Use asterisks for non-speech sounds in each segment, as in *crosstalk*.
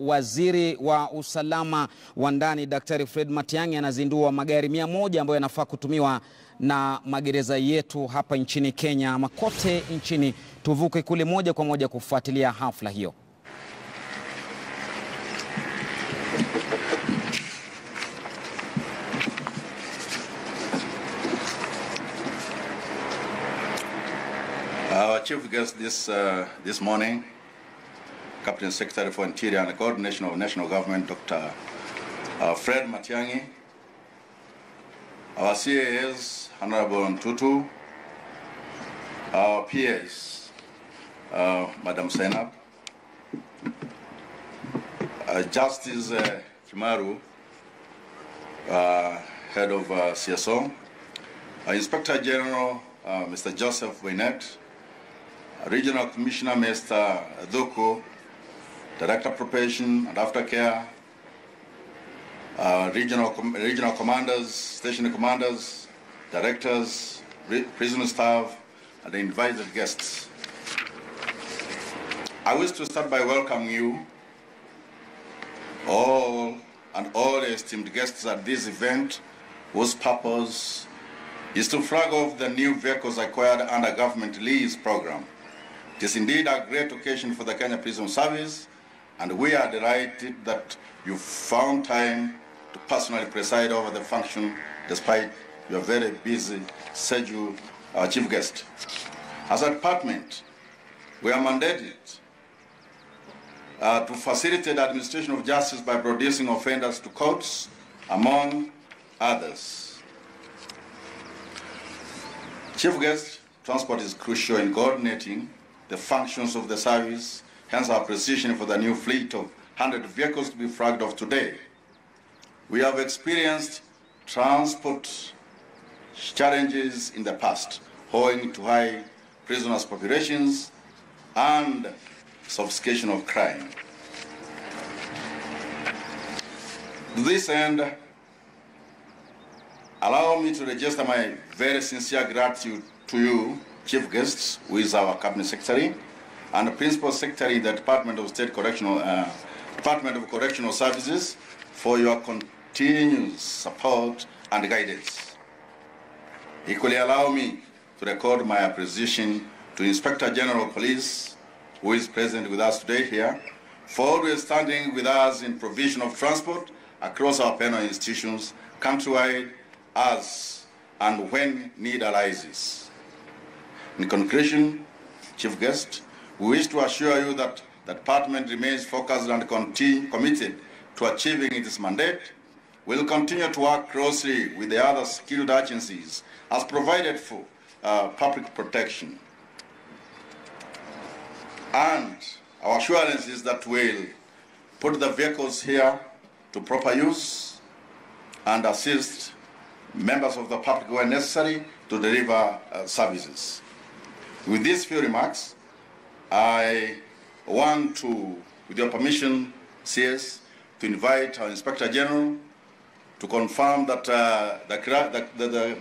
Waziri wa usalama wa ndani Daktari Fred Matiang'i anazindua magari mia moja ambayo yanafaa kutumiwa na magereza yetu hapa nchini Kenya ama kote nchini. Tuvuke kule moja kwa moja kufuatilia hafla hiyo. Our chief this, uh, this morning, Cabinet Secretary for Interior and Coordination of National Government, Dr. Uh, Fred Matiang'i, our CAS, Honorable Ntutu, our PS, uh, Madam Zainab, uh, Justice uh, Kimaru, uh, Head of uh, CSO, Inspector General Mr. Joseph Boinnet, Regional Commissioner Mr. Dhuku, Director Probation and Aftercare, uh, regional, com- regional commanders, station commanders, directors, re- prison staff, and the invited guests. I wish to start by welcoming you all and all esteemed guests at this event whose purpose is to flag off the new vehicles acquired under government lease program. It is indeed a great occasion for the Kenya Prison Service, and we are delighted that you found time to personally preside over the function despite your very busy schedule, our chief guest. As a department, we are mandated uh, to facilitate the administration of justice by producing offenders to courts, among others. Chief guest, transport is crucial in coordinating the functions of the service, hence our precision for the new fleet of 100 vehicles to be flagged off today. We have experienced transport challenges in the past, owing to high prisoners' populations and sophistication of crime. To this end, allow me to register my very sincere gratitude to you, Chief Guests, who is our Cabinet Secretary, and Principal Secretary in the Department of State Correctional, uh, Department of Correctional Services, for your continuous support and guidance. Equally, allow me to record my appreciation to Inspector General of Police, who is present with us today here, for always standing with us in provision of transport across our penal institutions, countrywide, as and when need arises. In conclusion, Chief Guest, we wish to assure you that the department remains focused and continue, committed to achieving its mandate. We'll continue to work closely with the other skilled agencies as provided for uh, public protection. And our assurance is that we'll put the vehicles here to proper use and assist members of the public where necessary to deliver uh, services. With these few remarks, I want to, with your permission, CS, to invite our Inspector General to confirm that uh, the, the, the,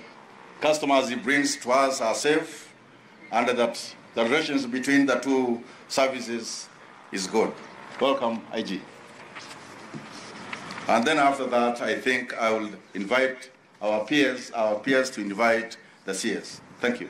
customers he brings to us are safe and that the relations between the two services is good. Welcome, IG. And then after that, I think I will invite our peers, our peers to invite the CS. Thank you.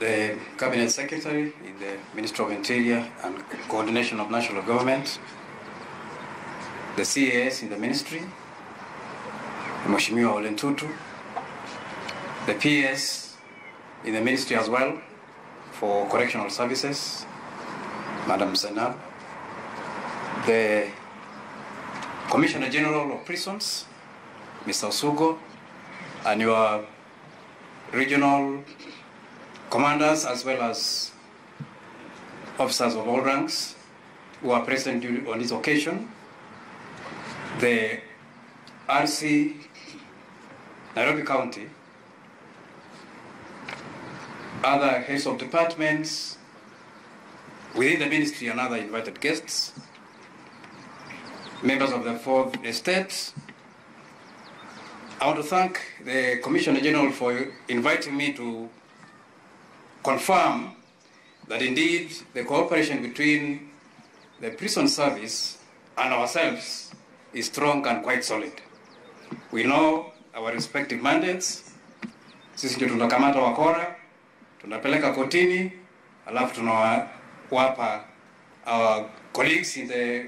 The Cabinet Secretary in the Ministry of Interior and Coordination of National Government, the CAS in the Ministry, Mheshimiwa Ole Ntutu, the PS in the Ministry as well for Correctional Services, Madam Zainab, the Commissioner General of Prisons, Mr. Sugo, and your regional commanders as well as officers of all ranks who are present on this occasion, the RC Nairobi County, other heads of departments within the ministry and other invited guests, members of the fourth estate. I want to thank the Commissioner General for inviting me to confirm that indeed the cooperation between the prison service and ourselves is strong and quite solid. We know our respective mandates. Sisi ndio tunakamata wakora, tunapeleka kotini, alafu tunawapa our colleagues in the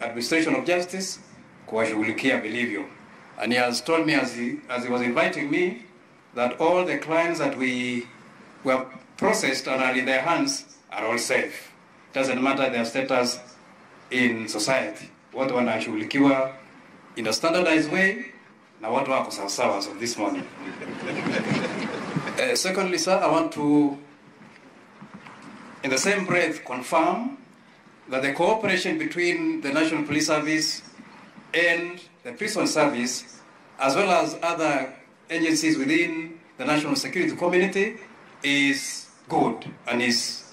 administration of justice kuwashughulikia vilivyo. And he has told me as he, as he was inviting me that all the clients that we were processed and are in their hands are all safe. Doesn't matter their status in society. What one Watu wanashughulikiwa in a standardized way na watu wako sawasawa as of this morning. *laughs* uh, secondly, sir, I want to, in the same breath, confirm that the cooperation between the National Police Service and the prison service, as well as other agencies within the national security community, is good and is,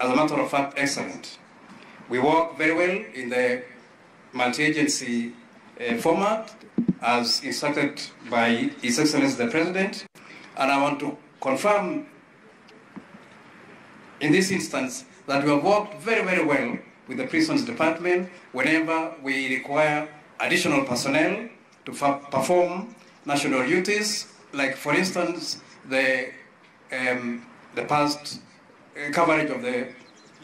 as a matter of fact, excellent. We work very well in the multi-agency uh, format as instructed by His Excellency the President, and I want to confirm in this instance that we have worked very, very well with the prisons department whenever we require additional personnel to perform national duties, like for instance, the, um, the past uh, coverage of the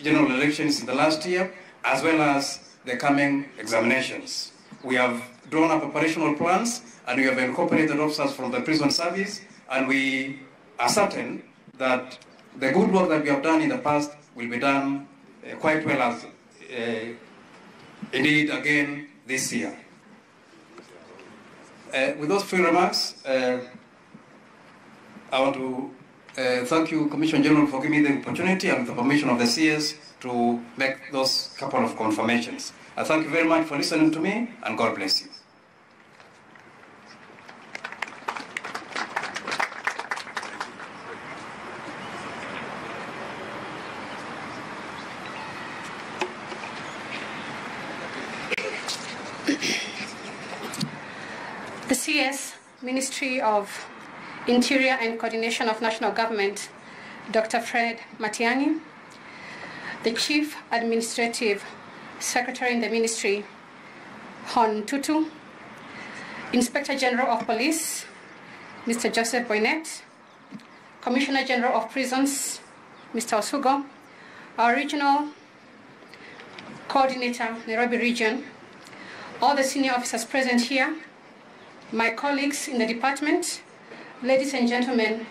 general elections in the last year, as well as the coming examinations. We have drawn up operational plans and we have incorporated officers from the prison service and we are certain that the good work that we have done in the past will be done uh, quite well as uh, indeed again this year. Uh, with those few remarks, uh, I want to uh, thank you, Commissioner General, for giving me the opportunity and the permission of the CS to make those couple of confirmations. I thank you very much for listening to me, and God bless you. The CS, Ministry of Interior and Coordination of National Government, Dr. Fred Matiang'i, the Chief Administrative Secretary in the Ministry, Hon Ntutu, Inspector General of Police, Mr. Joseph Boinnet, Commissioner General of Prisons, Mr. Osugo, our Regional Coordinator, Nairobi Region, all the senior officers present here, my colleagues in the department, ladies and gentlemen,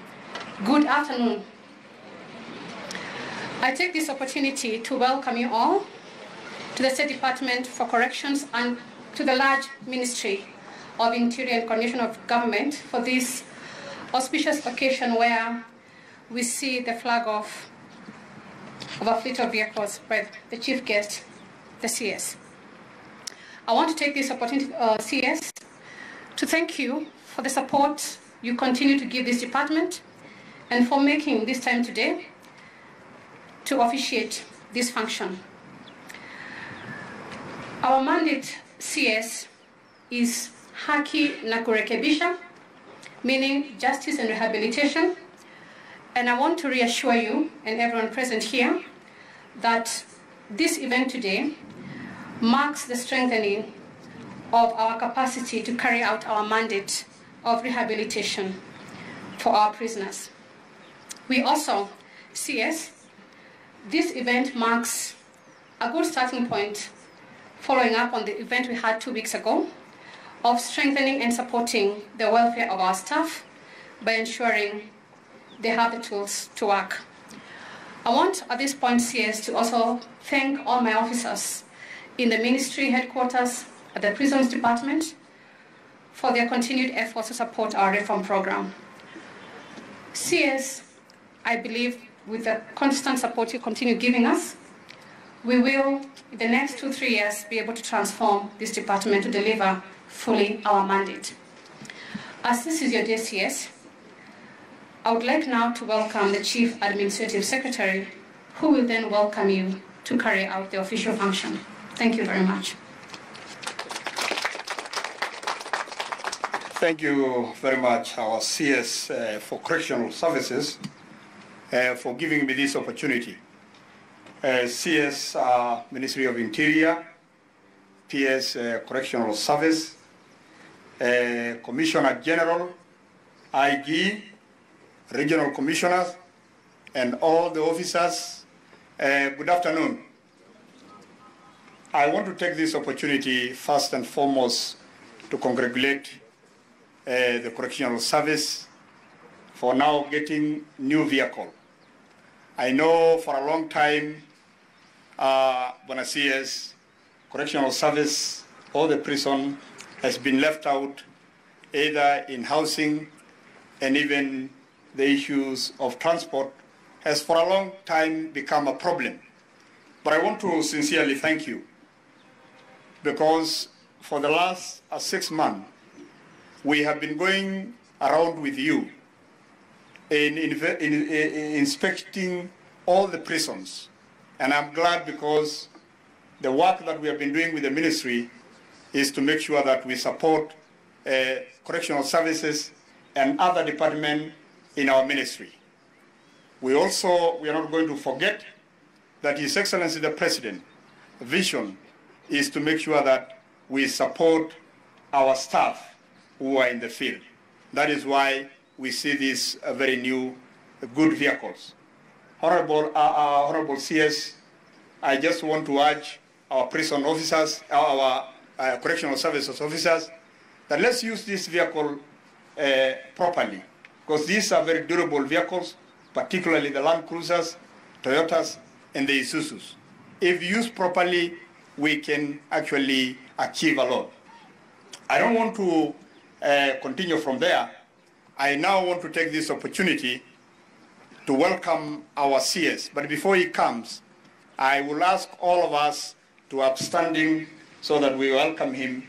good afternoon. I take this opportunity to welcome you all to the State Department for Corrections and to the large Ministry of Interior and Coordination of Government for this auspicious occasion where we see the flag of, of a fleet of vehicles by the chief guest, the CS. I want to take this opportunity, uh, CS, to thank you for the support you continue to give this department and for making this time today to officiate this function. Our mandate, CS, is haki na kurekebisha, meaning justice and rehabilitation. And I want to reassure you and everyone present here that this event today marks the strengthening of our capacity to carry out our mandate of rehabilitation for our prisoners. We also, CS, this event marks a good starting point following up on the event we had two weeks ago of strengthening and supporting the welfare of our staff by ensuring they have the tools to work. I want at this point, CS, to also thank all my officers in the ministry headquarters at the Prisons Department for their continued efforts to support our reform program. CS, I believe, with the constant support you continue giving us, we will, in the next two, three years, be able to transform this department to deliver fully our mandate. As this is your DCS, I would like now to welcome the Chief Administrative Secretary, who will then welcome you to carry out the official function. Thank you very much. Thank you very much, our CS uh, for Correctional Services, uh, for giving me this opportunity. Uh, CS uh, Ministry of Interior, PS uh, Correctional Service, uh, Commissioner General, IG, Regional Commissioners, and all the officers, good afternoon. I want to take this opportunity first and foremost to congratulate the correctional service for now getting new vehicle. I know for a long time, uh, Bonacias, correctional service, all the prison has been left out either in housing and even the issues of transport has for a long time become a problem. But I want to sincerely thank you because for the last uh, six months, we have been going around with you in, in, in, in, inspecting all the prisons. And I'm glad because the work that we have been doing with the ministry is to make sure that we support uh, correctional services and other departments in our ministry. We also, we are not going to forget that His Excellency the President vision is to make sure that we support our staff who are in the field. That is why we see these uh, very new, uh, good vehicles. Honorable, uh, uh, Honorable CS, I just want to urge our prison officers, our uh, correctional services officers, that let's use this vehicle uh, properly, because these are very durable vehicles, particularly the Land Cruisers, Toyotas, and the Isuzus. If used properly, we can actually achieve a lot. I don't want to uh, continue from there. I now want to take this opportunity to welcome our CS. But before he comes, I will ask all of us to upstanding so that we welcome him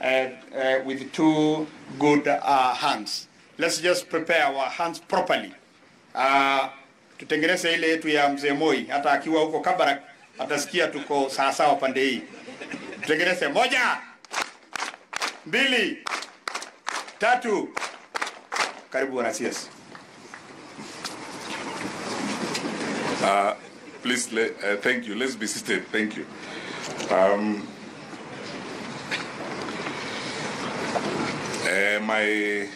uh, uh, with two good uh, hands. Let's just prepare our hands properly. Uh, tutengeneze ile yetu ya mzee Moi, hata akiwa huko Kabarak atasikia tuko sawasawa pande hii. Tutengeneze moja, mbili, tatu. Karibu wanasiasa. Uh, please, le, uh, thank you. Let's be seated. Thank you. Um, uh, my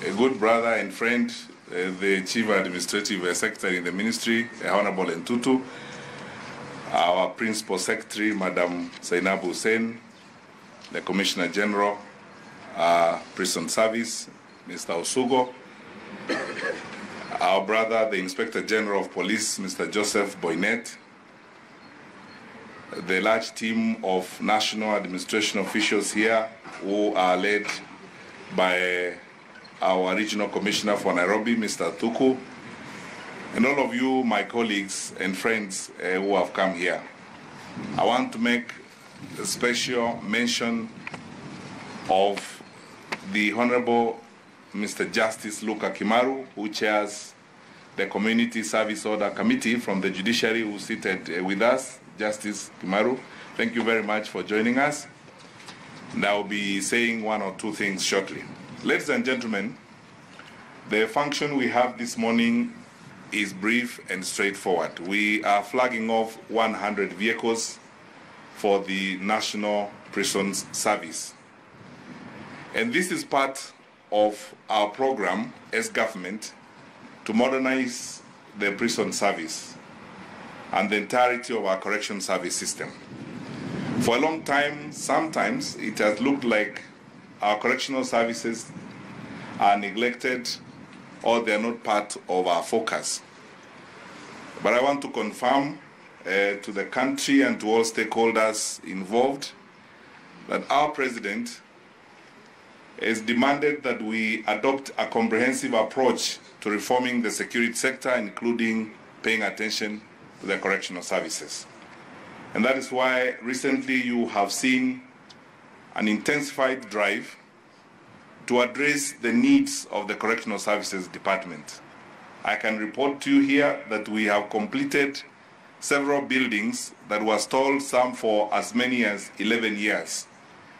uh, good brother and friend, uh, the Chief Administrative Secretary in the Ministry, uh, Honorable Ntutu, our Principal Secretary, Madam Zainab Hussein, the Commissioner General, uh, Prison Service, Mr. Osugo, our brother, the Inspector General of Police, Mr. Joseph Boinnet, the large team of national administration officials here who are led by our Regional Commissioner for Nairobi, Mr. Tuku, and all of you, my colleagues and friends uh, who have come here. I want to make a special mention of the Honorable Mr. Justice Luka Kimaru, who chairs the Community Service Order Committee from the Judiciary, who seated uh, with us. Justice Kimaru, thank you very much for joining us. And I will be saying one or two things shortly. Ladies and gentlemen, the function we have this morning is brief and straightforward. We are flagging off 100 vehicles for the National Prisons Service. And this is part of our program as government to modernize the prison service and the entirety of our correction service system. For a long time, sometimes it has looked like our correctional services are neglected or they are not part of our focus. But I want to confirm uh, to the country and to all stakeholders involved that our president has demanded that we adopt a comprehensive approach to reforming the security sector, including paying attention to the correctional services. And that is why recently you have seen an intensified drive to address the needs of the Correctional Services Department. I can report to you here that we have completed several buildings that were stalled, some for as many as 11 years.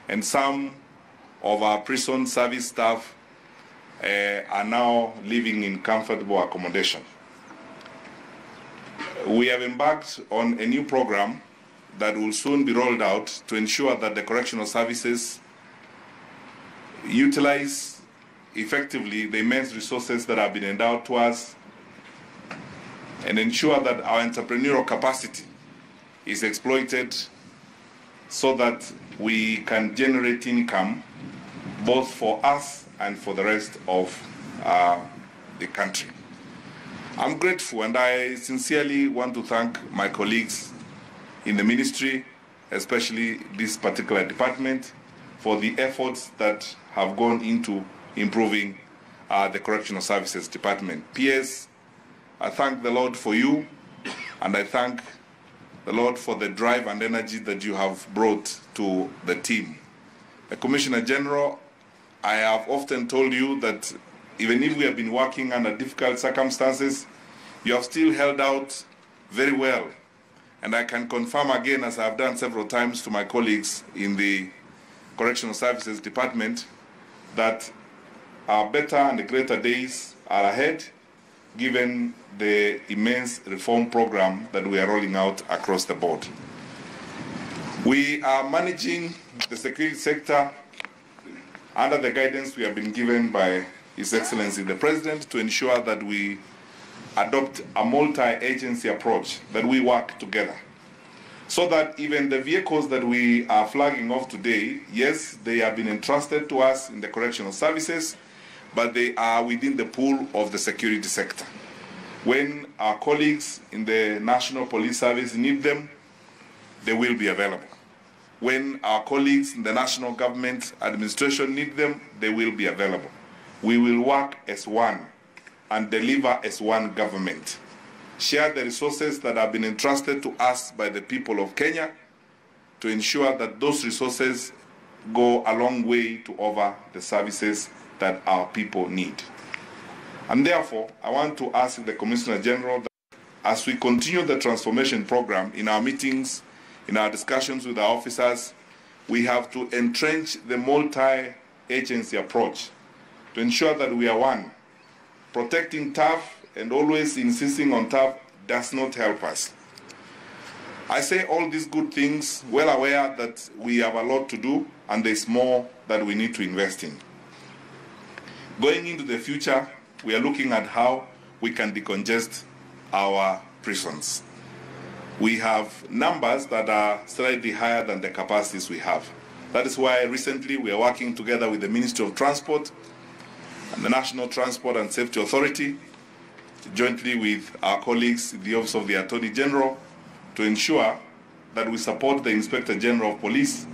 And some of our prison service staff uh, are now living in comfortable accommodation. We have embarked on a new program that will soon be rolled out to ensure that the correctional services utilize effectively the immense resources that have been endowed to us and ensure that our entrepreneurial capacity is exploited so that we can generate income both for us and for the rest of uh, the country. I'm grateful and I sincerely want to thank my colleagues in the ministry, especially this particular department, for the efforts that have gone into improving uh, the Correctional Services Department. PS, I thank the Lord for you, and I thank the Lord for the drive and energy that you have brought to the team. The Commissioner General, I have often told you that even if we have been working under difficult circumstances, you have still held out very well. And I can confirm again, as I have done several times to my colleagues in the Correctional Services Department, that our better and greater days are ahead, given the immense reform program that we are rolling out across the board. We are managing the security sector under the guidance we have been given by His Excellency the President to ensure that we adopt a multi-agency approach, that we work together. So that even the vehicles that we are flagging off today, yes, they have been entrusted to us in the correctional services, but they are within the pool of the security sector. When our colleagues in the National Police Service need them, they will be available. When our colleagues in the national government administration need them, they will be available. We will work as one and deliver as one government. Share the resources that have been entrusted to us by the people of Kenya to ensure that those resources go a long way to offer the services that our people need. And therefore, I want to ask the Commissioner General that as we continue the transformation program in our meetings, in our discussions with our officers, we have to entrench the multi agency approach to ensure that we are one. Protecting tough and always insisting on tough does not help us. I say all these good things, well aware that we have a lot to do and there's more that we need to invest in. Going into the future, we are looking at how we can decongest our prisons. We have numbers that are slightly higher than the capacities we have. That is why recently we are working together with the Ministry of Transport and the National Transport and Safety Authority, jointly with our colleagues in the Office of the Attorney General, to ensure that we support the Inspector General of Police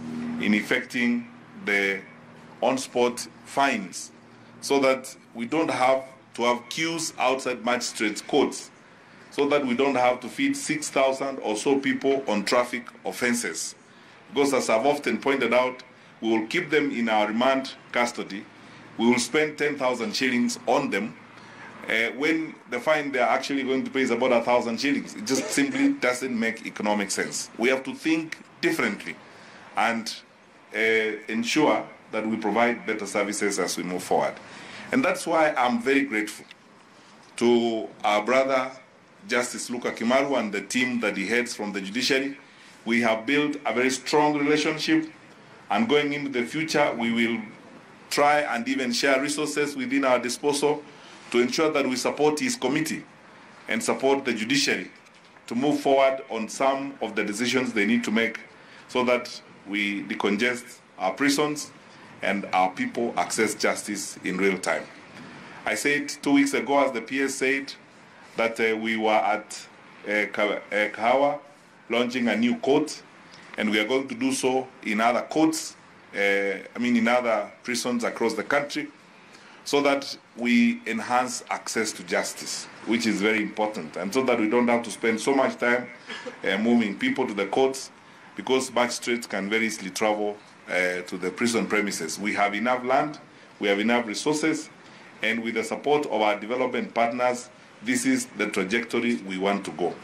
in effecting the on-spot fines so that we don't have to have queues outside magistrates' courts so that we don't have to feed 6,000 or so people on traffic offenses. Because as I've often pointed out, we will keep them in our remand custody. We will spend 10,000 shillings on them uh, when the fine they're actually going to pay is about a thousand shillings. It just simply doesn't make economic sense. We have to think differently and uh, ensure that we provide better services as we move forward. And that's why I'm very grateful to our brother Justice Luka Kimaru and the team that he heads from the judiciary. We have built a very strong relationship, and going into the future, we will try and even share resources within our disposal to ensure that we support his committee and support the judiciary to move forward on some of the decisions they need to make so that we decongest our prisons and our people access justice in real time. I said two weeks ago, as the PS said, that uh, we were at uh, Kahawa launching a new court, and we are going to do so in other courts, uh, I mean, in other prisons across the country, so that we enhance access to justice, which is very important, and so that we don't have to spend so much time uh, moving people to the courts, because magistrates can very easily travel uh, to the prison premises. We have enough land, we have enough resources, and with the support of our development partners, this is the trajectory we want to go.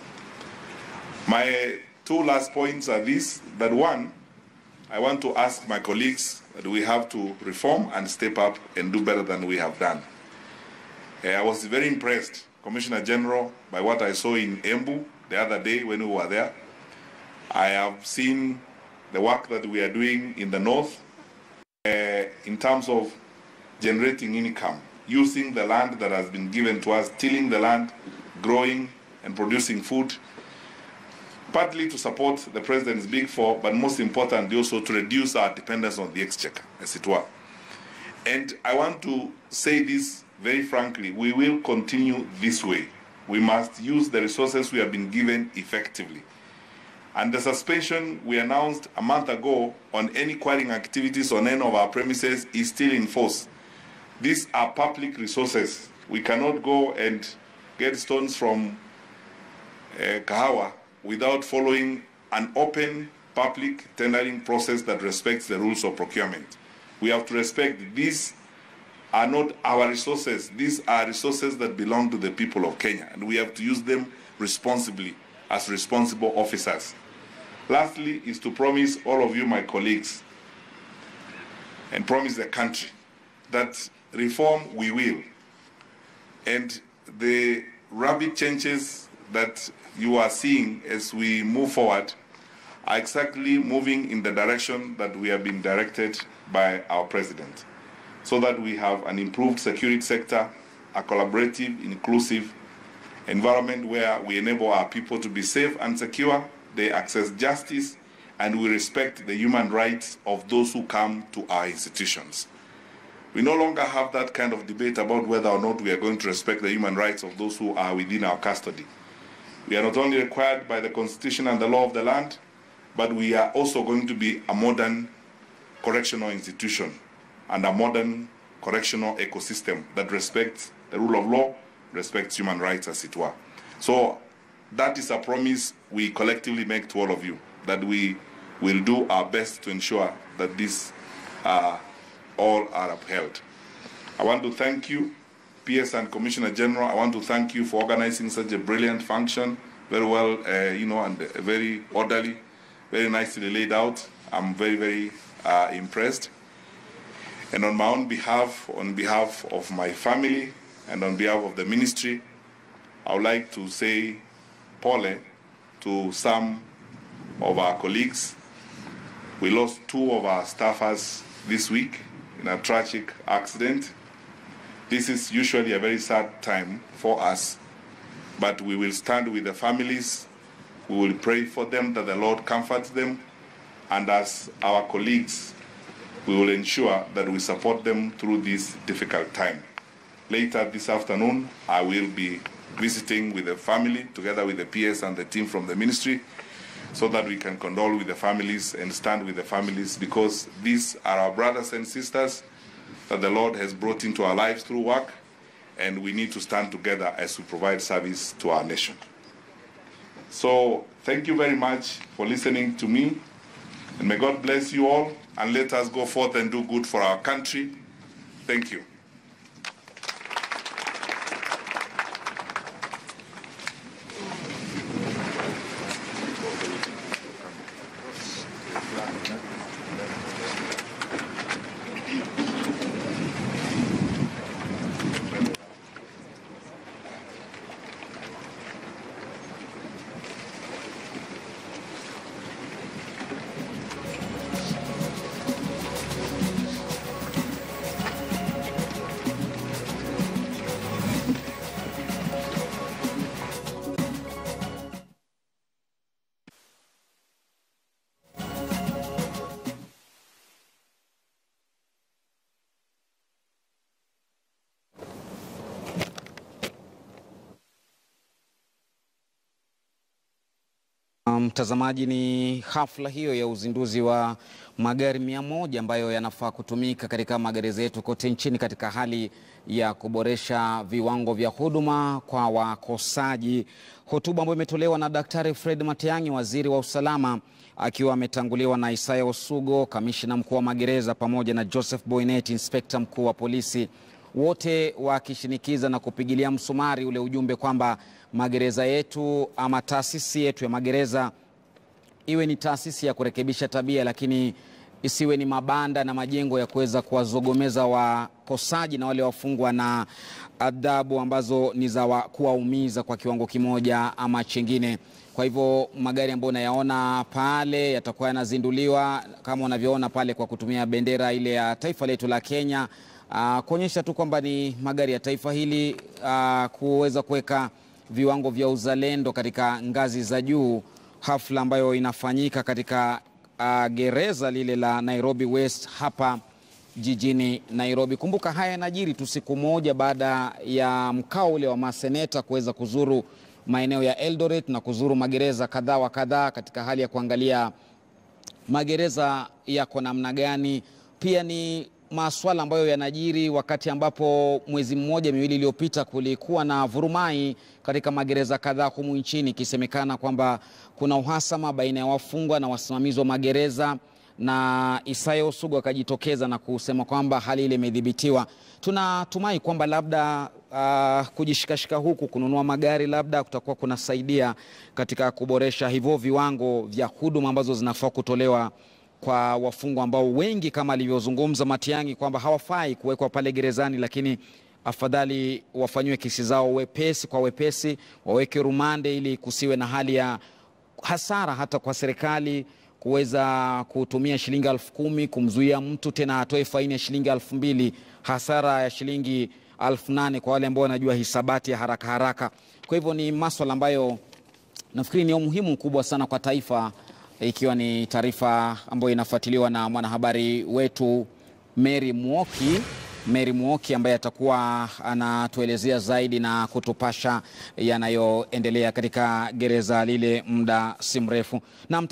My two last points are this that one, I want to ask my colleagues that we have to reform and step up and do better than we have done. Uh, I was very impressed, Commissioner General, by what I saw in Embu the other day when we were there. I have seen the work that we are doing in the north uh, in terms of generating income, using the land that has been given to us, tilling the land, growing and producing food, partly to support the president's big four, but most importantly also to reduce our dependence on the exchequer, as it were. And I want to say this very frankly, we will continue this way. We must use the resources we have been given effectively. And the suspension we announced a month ago on any quarrying activities on any of our premises is still in force. These are public resources. We cannot go and get stones from uh, Kahawa without following an open public tendering process that respects the rules of procurement. We have to respect these are not our resources. These are resources that belong to the people of Kenya, and we have to use them responsibly as responsible officers. Lastly, is to promise all of you, my colleagues, and promise the country that reform we will. And the rapid changes that you are seeing as we move forward are exactly moving in the direction that we have been directed by our president so that we have an improved security sector, a collaborative, inclusive environment where we enable our people to be safe and secure, they access justice, and we respect the human rights of those who come to our institutions. We no longer have that kind of debate about whether or not we are going to respect the human rights of those who are within our custody. We are not only required by the Constitution and the law of the land, but we are also going to be a modern correctional institution and a modern correctional ecosystem that respects the rule of law, respects human rights, as it were. So that is a promise we collectively make to all of you that we will do our best to ensure that this uh, all are upheld. I want to thank you, PS and Commissioner General. I want to thank you for organizing such a brilliant function, very well, uh, you know, and very orderly, very nicely laid out. I'm very, very uh, impressed. And on my own behalf, on behalf of my family, and on behalf of the ministry, I would like to say pole to some of our colleagues. We lost two of our staffers this week in a tragic accident. This is usually a very sad time for us, but we will stand with the families. We will pray for them that the Lord comforts them, and as our colleagues, we will ensure that we support them through this difficult time. Later this afternoon, I will be visiting with the family together with the PS and the team from the ministry so that we can condole with the families and stand with the families because these are our brothers and sisters that the Lord has brought into our lives through work and we need to stand together as we provide service to our nation. So thank you very much for listening to me and may God bless you all and let us go forth and do good for our country. Thank you. Mtazamaji, ni hafla hiyo ya uzinduzi wa magari mia moja ambayo yanafaa kutumika katika magereza yetu kote nchini katika hali ya kuboresha viwango vya huduma kwa wakosaji. Hotuba ambayo imetolewa na Daktari Fred Matiang'i, waziri wa usalama, akiwa ametanguliwa na Isaya Osugo, kamishina mkuu wa magereza, pamoja na Joseph Boynet, inspekta mkuu wa polisi, wote wakishinikiza na kupigilia msumari ule ujumbe kwamba magereza yetu ama taasisi yetu ya magereza iwe ni taasisi ya kurekebisha tabia, lakini isiwe ni mabanda na majengo ya kuweza kuwazogomeza wakosaji na wale wafungwa na adhabu ambazo ni za kuwaumiza kwa kiwango kimoja ama chingine. Kwa hivyo magari ambayo unayaona pale yatakuwa yanazinduliwa kama unavyoona pale kwa kutumia bendera ile ya taifa letu la Kenya, uh, kuonyesha tu kwamba ni magari ya taifa hili uh, kuweza kuweka viwango vya uzalendo katika ngazi za juu, hafla ambayo inafanyika katika uh, gereza lile la Nairobi West hapa jijini Nairobi. Kumbuka haya yanajiri tu siku moja baada ya mkao ule wa maseneta kuweza kuzuru maeneo ya Eldoret na kuzuru magereza kadhaa wa kadhaa katika hali ya kuangalia magereza yako namna gani. Pia ni maswala ambayo yanajiri wakati ambapo mwezi mmoja miwili iliyopita kulikuwa na vurumai katika magereza kadhaa humu nchini, ikisemekana kwamba kuna uhasama baina ya wafungwa na wasimamizi wa magereza, na Isaya Osugu akajitokeza na kusema kwamba hali ile imedhibitiwa. Tunatumai kwamba labda uh, kujishikashika huku kununua magari labda kutakuwa kunasaidia katika kuboresha hivyo viwango vya huduma ambazo zinafaa kutolewa kwa wafungwa ambao wengi kama alivyozungumza Matiang'i kwamba hawafai kuwekwa pale gerezani, lakini afadhali wafanyiwe kesi zao wepesi kwa wepesi, waweke rumande ili kusiwe na hali ya hasara hata kwa serikali kuweza kutumia shilingi elfu kumi kumzuia mtu tena atoe faini ya shilingi elfu mbili hasara ya shilingi elfu nane kwa wale ambao wanajua hisabati ya haraka haraka. Kwa hivyo ni maswala ambayo nafikiri ni umuhimu mkubwa sana kwa taifa ikiwa ni taarifa ambayo inafuatiliwa na mwanahabari wetu Mary Muoki. Mary Muoki ambaye atakuwa anatuelezea zaidi na kutupasha yanayoendelea katika gereza lile muda si mrefu na